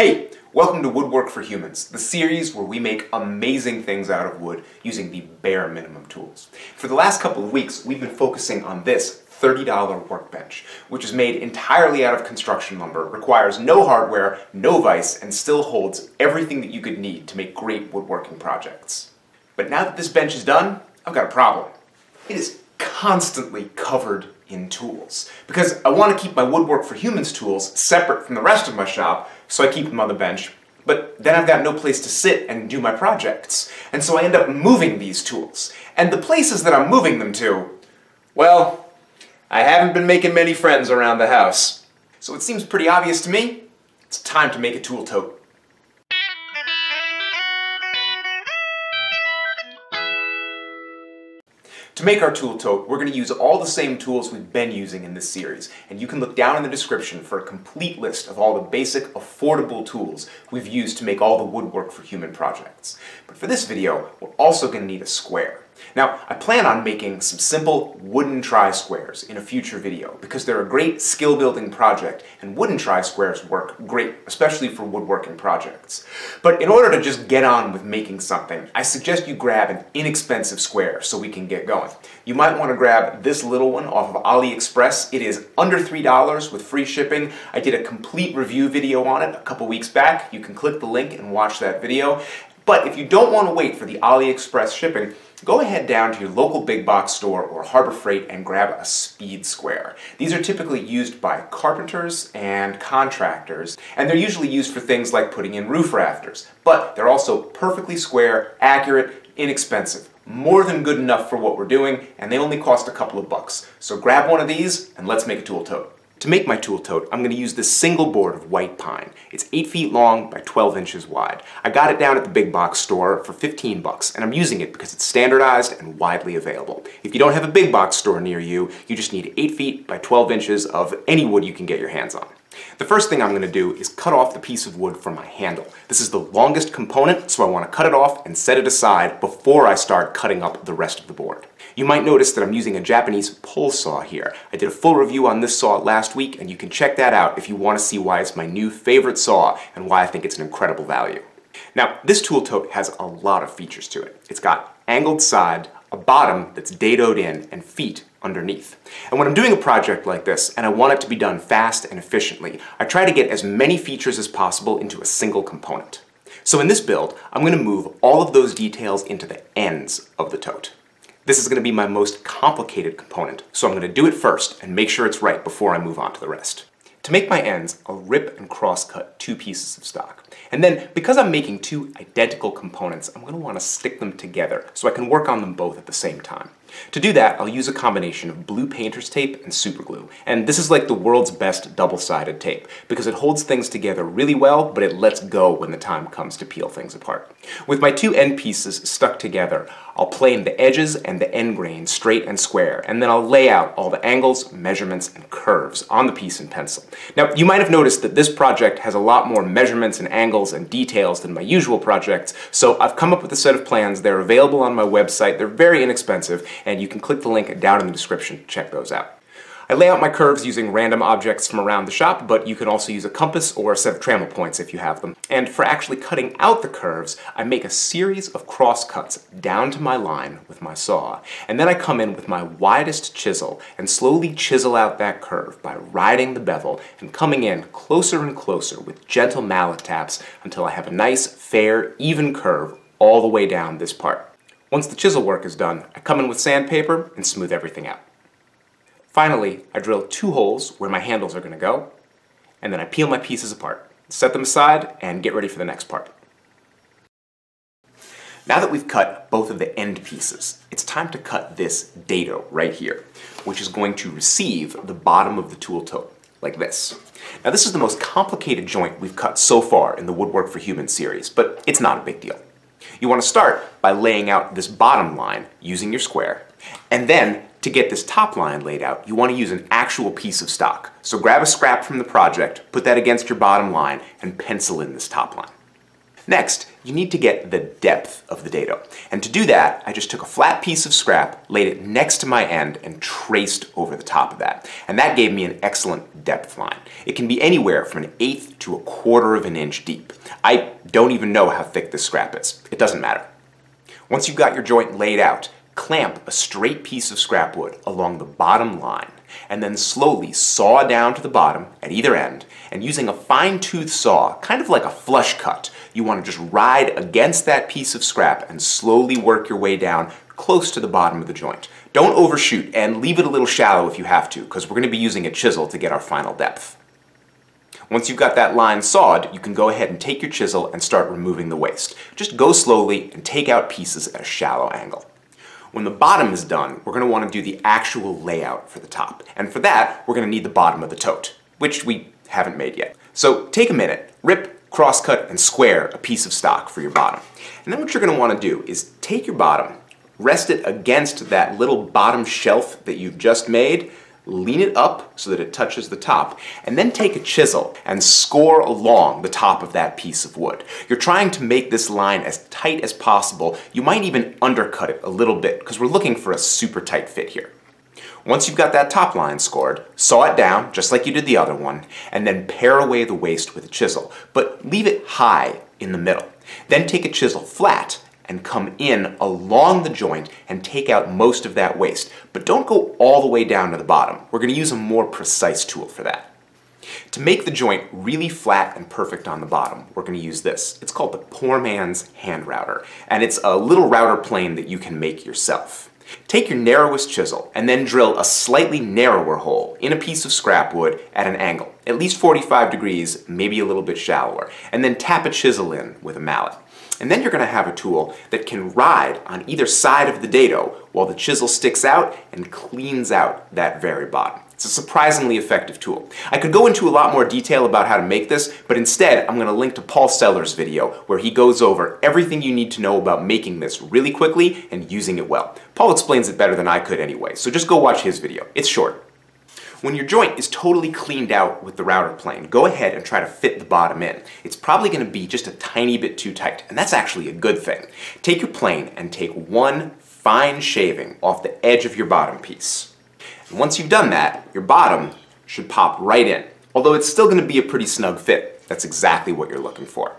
Hey, welcome to Woodwork for Humans, the series where we make amazing things out of wood using the bare minimum tools. For the last couple of weeks, we've been focusing on this $30 workbench, which is made entirely out of construction lumber, requires no hardware, no vise, and still holds everything that you could need to make great woodworking projects. But now that this bench is done, I've got a problem. It is constantly covered in tools. Because I want to keep my Woodwork for Humans tools separate from the rest of my shop, so I keep them on the bench. But then I've got no place to sit and do my projects. And so I end up moving these tools. And the places that I'm moving them to, well, I haven't been making many friends around the house. So it seems pretty obvious to me, it's time to make a tool tote. To make our tool tote, we're going to use all the same tools we've been using in this series, and you can look down in the description for a complete list of all the basic, affordable tools we've used to make all the woodwork for human projects. But for this video, we're also going to need a square. Now, I plan on making some simple wooden try-squares in a future video because they're a great skill building project and wooden try-squares work great, especially for woodworking projects. But in order to just get on with making something, I suggest you grab an inexpensive square so we can get going. You might want to grab this little one off of AliExpress. It is under $3 with free shipping. I did a complete review video on it a couple weeks back. You can click the link and watch that video. But if you don't want to wait for the AliExpress shipping, go ahead down to your local big box store or Harbor Freight and grab a speed square. These are typically used by carpenters and contractors, and they're usually used for things like putting in roof rafters. But they're also perfectly square, accurate, inexpensive. More than good enough for what we're doing, and they only cost a couple of bucks. So grab one of these and let's make a tool tote. To make my tool tote, I'm going to use this single board of white pine. It's 8 feet long by 12 inches wide. I got it down at the big box store for 15 bucks, and I'm using it because it's standardized and widely available. If you don't have a big box store near you, you just need 8 feet by 12 inches of any wood you can get your hands on. The first thing I'm going to do is cut off the piece of wood from my handle. This is the longest component, so I want to cut it off and set it aside before I start cutting up the rest of the board. You might notice that I'm using a Japanese pull saw here. I did a full review on this saw last week, and you can check that out if you want to see why it's my new favorite saw and why I think it's an incredible value. Now, this tool tote has a lot of features to it. It's got angled side, a bottom that's dadoed in, and feet underneath. And when I'm doing a project like this, and I want it to be done fast and efficiently, I try to get as many features as possible into a single component. So in this build, I'm going to move all of those details into the ends of the tote. This is going to be my most complicated component, so I'm going to do it first and make sure it's right before I move on to the rest. To make my ends, I'll rip and cross-cut two pieces of stock. And then, because I'm making two identical components, I'm going to want to stick them together so I can work on them both at the same time. To do that, I'll use a combination of blue painter's tape and superglue. And this is like the world's best double-sided tape, because it holds things together really well, but it lets go when the time comes to peel things apart. With my two end pieces stuck together, I'll plane the edges and the end grain straight and square, and then I'll lay out all the angles, measurements, and curves on the piece in pencil. Now, you might have noticed that this project has a lot more measurements and angles and details than my usual projects, so I've come up with a set of plans. They're available on my website. They're very inexpensive, and you can click the link down in the description to check those out. I lay out my curves using random objects from around the shop, but you can also use a compass or a set of trammel points if you have them. And for actually cutting out the curves, I make a series of cross cuts down to my line with my saw. And then I come in with my widest chisel and slowly chisel out that curve by riding the bevel and coming in closer and closer with gentle mallet taps until I have a nice, fair, even curve all the way down this part. Once the chisel work is done, I come in with sandpaper and smooth everything out. Finally, I drill two holes where my handles are going to go, and then I peel my pieces apart, set them aside, and get ready for the next part. Now that we've cut both of the end pieces, it's time to cut this dado right here, which is going to receive the bottom of the tool tote, like this. Now this is the most complicated joint we've cut so far in the Woodwork for Humans series, but it's not a big deal. You want to start by laying out this bottom line using your square, and then to get this top line laid out, you want to use an actual piece of stock. So grab a scrap from the project, put that against your bottom line, and pencil in this top line. Next, you need to get the depth of the dado. And to do that, I just took a flat piece of scrap, laid it next to my end, and traced over the top of that. And that gave me an excellent depth line. It can be anywhere from an eighth to a quarter of an inch deep. I don't even know how thick this scrap is. It doesn't matter. Once you've got your joint laid out, clamp a straight piece of scrap wood along the bottom line and then slowly saw down to the bottom at either end and using a fine-tooth saw, kind of like a flush cut, you want to just ride against that piece of scrap and slowly work your way down close to the bottom of the joint. Don't overshoot and leave it a little shallow if you have to, because we're going to be using a chisel to get our final depth. Once you've got that line sawed, you can go ahead and take your chisel and start removing the waste. Just go slowly and take out pieces at a shallow angle. When the bottom is done, we're going to want to do the actual layout for the top. And for that, we're going to need the bottom of the tote, which we haven't made yet. So take a minute, rip, crosscut, and square a piece of stock for your bottom. And then what you're going to want to do is take your bottom, rest it against that little bottom shelf that you've just made, lean it up so that it touches the top, and then take a chisel and score along the top of that piece of wood. You're trying to make this line as tight as possible. You might even undercut it a little bit because we're looking for a super tight fit here. Once you've got that top line scored, saw it down, just like you did the other one, and then pare away the waste with a chisel, but leave it high in the middle. Then take a chisel flat and come in along the joint and take out most of that waste. But don't go all the way down to the bottom. We're going to use a more precise tool for that. To make the joint really flat and perfect on the bottom, we're going to use this. It's called the Poor Man's Hand Router, and it's a little router plane that you can make yourself. Take your narrowest chisel and then drill a slightly narrower hole in a piece of scrap wood at an angle, at least 45 degrees, maybe a little bit shallower, and then tap a chisel in with a mallet. And then you're going to have a tool that can ride on either side of the dado while the chisel sticks out and cleans out that very bottom. It's a surprisingly effective tool. I could go into a lot more detail about how to make this, but instead I'm going to link to Paul Sellers' video where he goes over everything you need to know about making this really quickly and using it well. Paul explains it better than I could anyway, so just go watch his video. It's short. When your joint is totally cleaned out with the router plane, go ahead and try to fit the bottom in. It's probably going to be just a tiny bit too tight, and that's actually a good thing. Take your plane and take one fine shaving off the edge of your bottom piece. And once you've done that, your bottom should pop right in, although it's still going to be a pretty snug fit. That's exactly what you're looking for.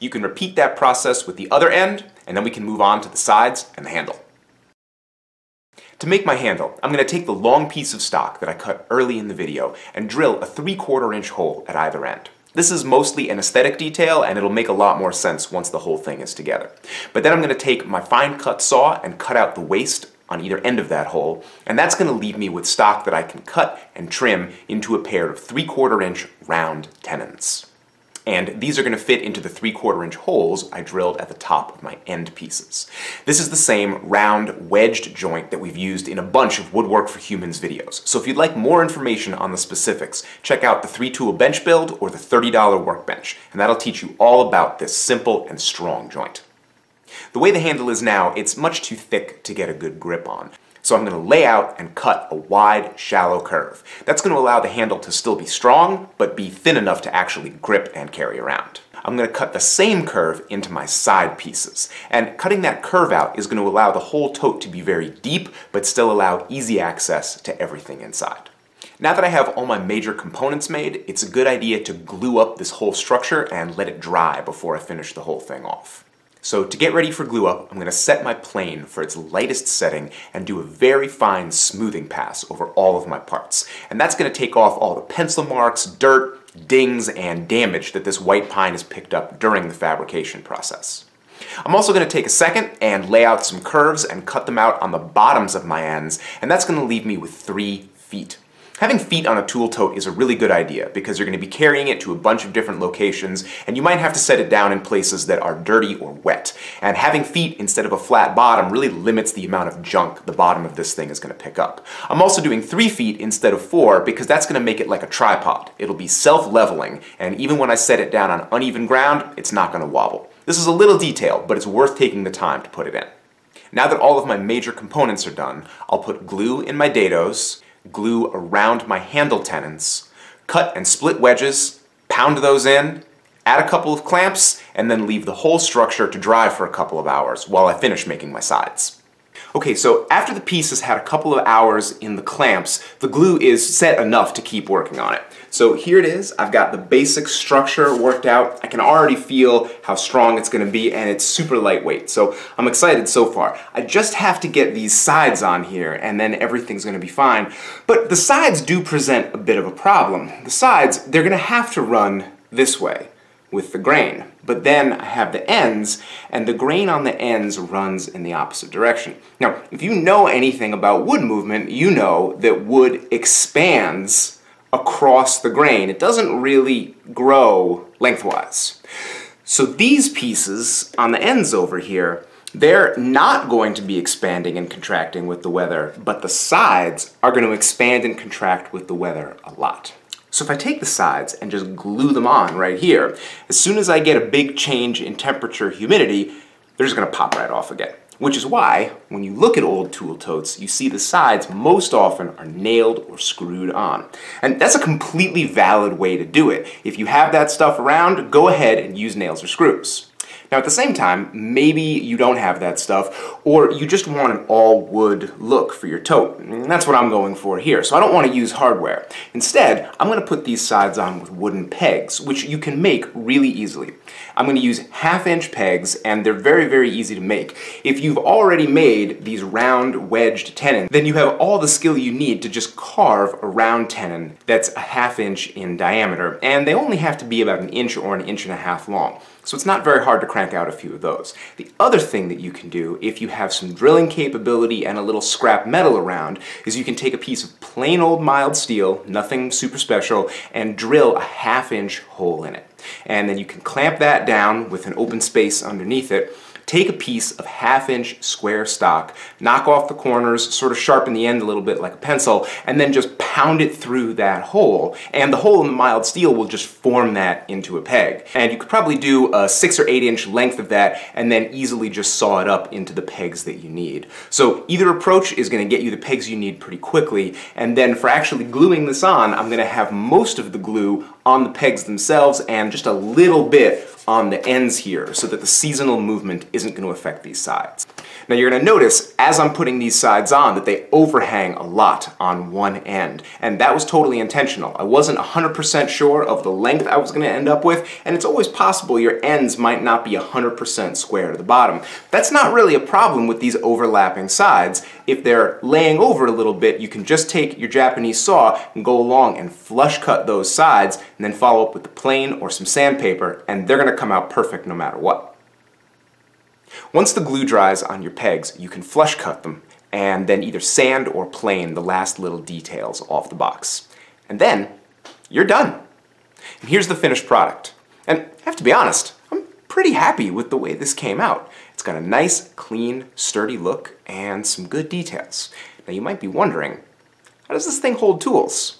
You can repeat that process with the other end, and then we can move on to the sides and the handle. To make my handle, I'm going to take the long piece of stock that I cut early in the video and drill a 3 quarter inch hole at either end. This is mostly an aesthetic detail and it'll make a lot more sense once the whole thing is together. But then I'm going to take my fine cut saw and cut out the waste on either end of that hole, and that's going to leave me with stock that I can cut and trim into a pair of 3 quarter inch round tenons. And these are going to fit into the 3 quarter inch holes I drilled at the top of my end pieces. This is the same round wedged joint that we've used in a bunch of Woodwork for Humans videos. So if you'd like more information on the specifics, check out the 3 tool bench build or the $30 workbench, and that'll teach you all about this simple and strong joint. The way the handle is now, it's much too thick to get a good grip on. So I'm going to lay out and cut a wide, shallow curve. That's going to allow the handle to still be strong, but be thin enough to actually grip and carry around. I'm going to cut the same curve into my side pieces. And cutting that curve out is going to allow the whole tote to be very deep, but still allow easy access to everything inside. Now that I have all my major components made, it's a good idea to glue up this whole structure and let it dry before I finish the whole thing off. So to get ready for glue up, I'm going to set my plane for its lightest setting and do a very fine smoothing pass over all of my parts. And that's going to take off all the pencil marks, dirt, dings, and damage that this white pine has picked up during the fabrication process. I'm also going to take a second and lay out some curves and cut them out on the bottoms of my ends, and that's going to leave me with three feet. Having feet on a tool tote is a really good idea because you're going to be carrying it to a bunch of different locations and you might have to set it down in places that are dirty or wet. And having feet instead of a flat bottom really limits the amount of junk the bottom of this thing is going to pick up. I'm also doing three feet instead of four because that's going to make it like a tripod. It'll be self-leveling and even when I set it down on uneven ground, it's not going to wobble. This is a little detail, but it's worth taking the time to put it in. Now that all of my major components are done, I'll put glue in my dados, glue around my handle tenons, cut and split wedges, pound those in, add a couple of clamps, and then leave the whole structure to dry for a couple of hours while I finish making my sides. Okay, so after the piece has had a couple of hours in the clamps, the glue is set enough to keep working on it. So here it is, I've got the basic structure worked out. I can already feel how strong it's gonna be and it's super lightweight. So I'm excited so far. I just have to get these sides on here and then everything's gonna be fine. But the sides do present a bit of a problem. The sides, they're gonna have to run this way with the grain. But then I have the ends, and the grain on the ends runs in the opposite direction. Now, if you know anything about wood movement, you know that wood expands across the grain. It doesn't really grow lengthwise. So these pieces on the ends over here, they're not going to be expanding and contracting with the weather, but the sides are going to expand and contract with the weather a lot. So if I take the sides and just glue them on right here, as soon as I get a big change in temperature humidity, they're just gonna pop right off again. Which is why, when you look at old tool totes, you see the sides most often are nailed or screwed on. And that's a completely valid way to do it. If you have that stuff around, go ahead and use nails or screws. Now at the same time, maybe you don't have that stuff, or you just want an all wood look for your tote. And that's what I'm going for here, so I don't want to use hardware. Instead, I'm going to put these sides on with wooden pegs, which you can make really easily. I'm going to use half inch pegs, and they're very, very easy to make. If you've already made these round wedged tenon, then you have all the skill you need to just carve a round tenon that's a half inch in diameter, and they only have to be about an inch or an inch and a half long. So it's not very hard to crank out a few of those. The other thing that you can do if you have some drilling capability and a little scrap metal around is you can take a piece of plain old mild steel, nothing super special, and drill a half inch hole in it. And then you can clamp that down with an open space underneath it take a piece of half inch square stock, knock off the corners, sort of sharpen the end a little bit like a pencil, and then just pound it through that hole. And the hole in the mild steel will just form that into a peg. And you could probably do a six or eight inch length of that and then easily just saw it up into the pegs that you need. So either approach is gonna get you the pegs you need pretty quickly. And then for actually gluing this on, I'm gonna have most of the glue on the pegs themselves and just a little bit on the ends here so that the seasonal movement isn't going to affect these sides. Now you're going to notice as I'm putting these sides on that they overhang a lot on one end and that was totally intentional. I wasn't 100% sure of the length I was going to end up with and it's always possible your ends might not be 100% square to the bottom. That's not really a problem with these overlapping sides. If they're laying over a little bit you can just take your Japanese saw and go along and flush cut those sides and then follow up with the plane or some sandpaper and they're going to come out perfect no matter what. Once the glue dries on your pegs, you can flush cut them and then either sand or plane the last little details off the box. And then you're done. And here's the finished product. And I have to be honest, I'm pretty happy with the way this came out. It's got a nice, clean, sturdy look and some good details. Now you might be wondering, how does this thing hold tools?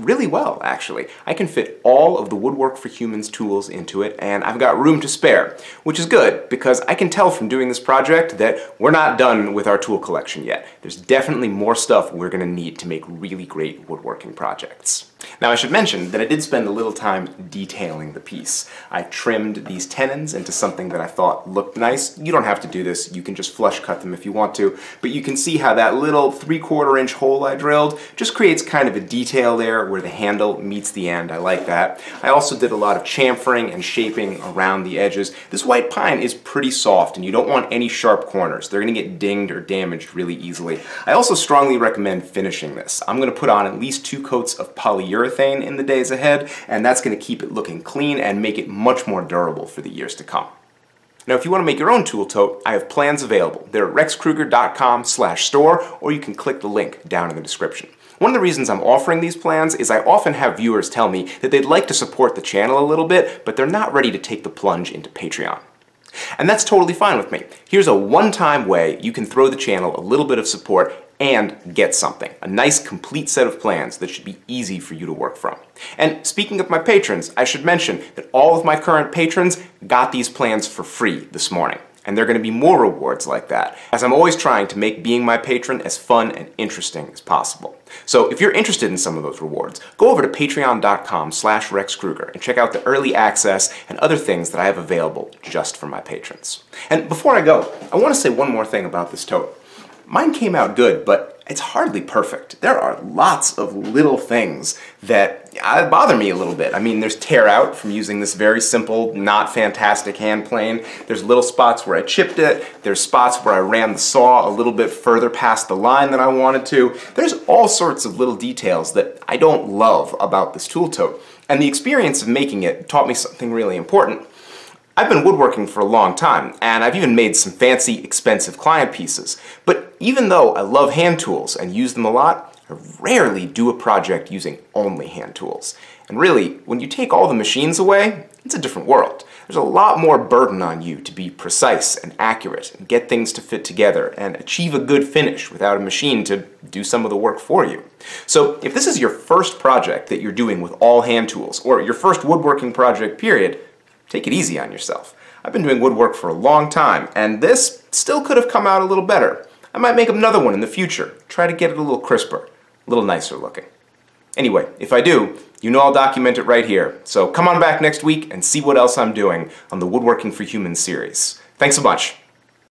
Really well, actually. I can fit all of the Woodwork for Humans tools into it, and I've got room to spare, which is good, because I can tell from doing this project that we're not done with our tool collection yet. There's definitely more stuff we're gonna need to make really great woodworking projects. Now I should mention that I did spend a little time detailing the piece. I trimmed these tenons into something that I thought looked nice. You don't have to do this, you can just flush cut them if you want to, but you can see how that little three quarter inch hole I drilled just creates kind of a detail there where the handle meets the end. I like that. I also did a lot of chamfering and shaping around the edges. This white pine is pretty soft and you don't want any sharp corners. They're gonna get dinged or damaged really easily. I also strongly recommend finishing this. I'm gonna put on at least two coats of polyurethane in the days ahead and that's gonna keep it looking clean and make it much more durable for the years to come. Now, if you want to make your own tool tote, I have plans available. They're at rexkrueger.com slash store, or you can click the link down in the description. One of the reasons I'm offering these plans is I often have viewers tell me that they'd like to support the channel a little bit, but they're not ready to take the plunge into Patreon. And that's totally fine with me. Here's a one-time way you can throw the channel a little bit of support and get something. A nice complete set of plans that should be easy for you to work from. And speaking of my patrons, I should mention that all of my current patrons got these plans for free this morning. And there are going to be more rewards like that, as I'm always trying to make being my patron as fun and interesting as possible. So if you're interested in some of those rewards, go over to patreon.com slash rexkrueger and check out the early access and other things that I have available just for my patrons. And before I go, I want to say one more thing about this tote. Mine came out good, but it's hardly perfect. There are lots of little things that uh, bother me a little bit. I mean, there's tear out from using this very simple, not fantastic hand plane. There's little spots where I chipped it. There's spots where I ran the saw a little bit further past the line than I wanted to. There's all sorts of little details that I don't love about this tool tote. And the experience of making it taught me something really important. I've been woodworking for a long time, and I've even made some fancy, expensive client pieces. But even though I love hand tools and use them a lot, I rarely do a project using only hand tools. And really, when you take all the machines away, it's a different world. There's a lot more burden on you to be precise and accurate and get things to fit together and achieve a good finish without a machine to do some of the work for you. So if this is your first project that you're doing with all hand tools, or your first woodworking project period, take it easy on yourself. I've been doing woodwork for a long time, and this still could have come out a little better. I might make another one in the future, try to get it a little crisper, a little nicer looking. Anyway, if I do, you know I'll document it right here, so come on back next week and see what else I'm doing on the Woodworking for Humans series. Thanks a bunch.